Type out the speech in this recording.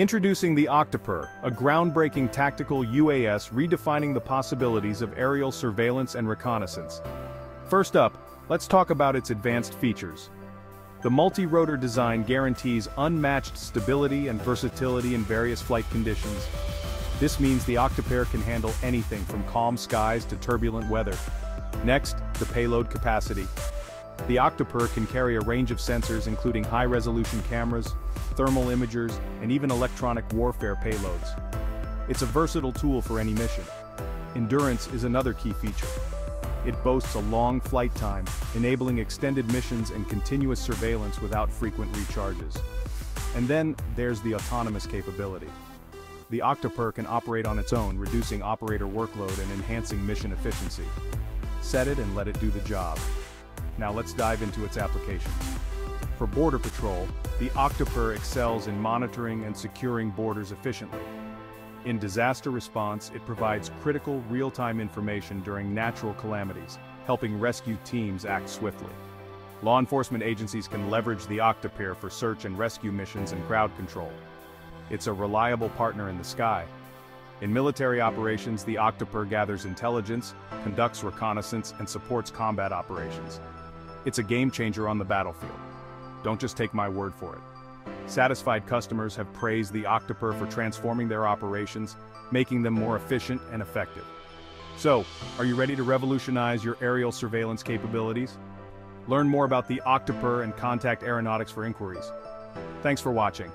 Introducing the Octoper, a groundbreaking tactical UAS redefining the possibilities of aerial surveillance and reconnaissance. First up, let's talk about its advanced features. The multi-rotor design guarantees unmatched stability and versatility in various flight conditions. This means the Octoper can handle anything from calm skies to turbulent weather. Next, the payload capacity. The Octoper can carry a range of sensors including high-resolution cameras, thermal imagers, and even electronic warfare payloads. It's a versatile tool for any mission. Endurance is another key feature. It boasts a long flight time, enabling extended missions and continuous surveillance without frequent recharges. And then, there's the autonomous capability. The Octoper can operate on its own, reducing operator workload and enhancing mission efficiency. Set it and let it do the job. Now let's dive into its application. For border patrol, the Octoper excels in monitoring and securing borders efficiently. In disaster response, it provides critical real-time information during natural calamities, helping rescue teams act swiftly. Law enforcement agencies can leverage the Octoper for search and rescue missions and crowd control. It's a reliable partner in the sky. In military operations, the Octoper gathers intelligence, conducts reconnaissance, and supports combat operations. It's a game changer on the battlefield. Don't just take my word for it. Satisfied customers have praised the Octoper for transforming their operations, making them more efficient and effective. So, are you ready to revolutionize your aerial surveillance capabilities? Learn more about the Octoper and contact Aeronautics for inquiries. Thanks for watching.